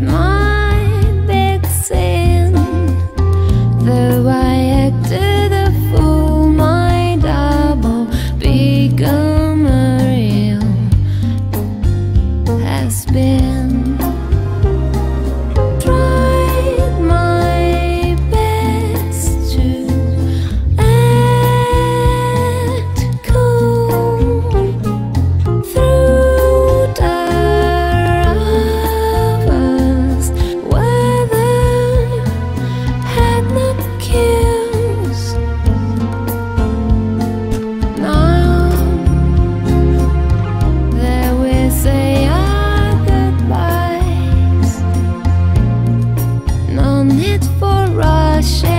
with my big sin. The share.